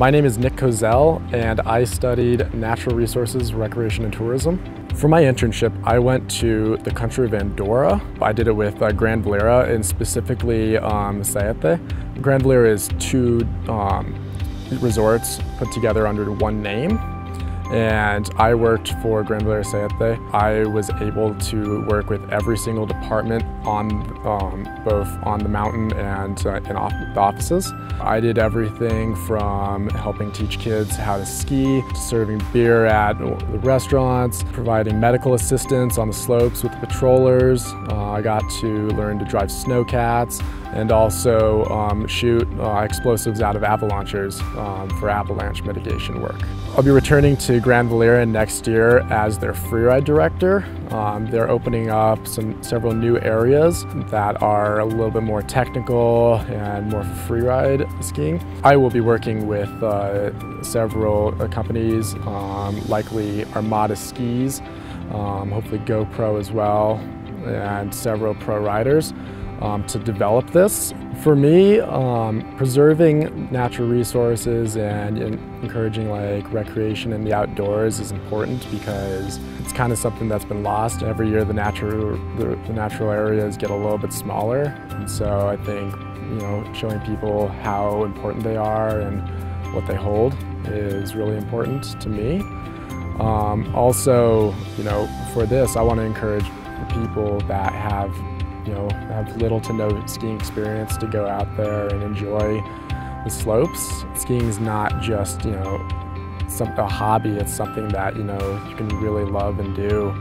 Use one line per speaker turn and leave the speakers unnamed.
My name is Nick Kozel and I studied Natural Resources, Recreation and Tourism. For my internship, I went to the country of Andorra. I did it with uh, Grandvalira and specifically um, Saete. Grandvalira is two um, resorts put together under one name and I worked for Gran Saete. I was able to work with every single department on um, both on the mountain and uh, in off the offices. I did everything from helping teach kids how to ski, to serving beer at the restaurants, providing medical assistance on the slopes with the patrollers. Uh, I got to learn to drive snowcats and also um, shoot uh, explosives out of avalaunchers um, for avalanche mitigation work. I'll be returning to Grandvalira next year as their freeride director. Um, they're opening up some several new areas that are a little bit more technical and more freeride skiing. I will be working with uh, several uh, companies, um, likely Armada Skis, um, hopefully GoPro as well, and several pro riders um, to develop this. For me, um, preserving natural resources and encouraging like recreation in the outdoors is important because it's kind of something that's been lost. Every year the natural, the, the natural areas get a little bit smaller and so I think you know showing people how important they are and what they hold is really important to me. Um, also, you know, for this, I want to encourage people that have you know, have little to no skiing experience to go out there and enjoy the slopes. Skiing is not just, you know, some, a hobby, it's something that, you know, you can really love and do.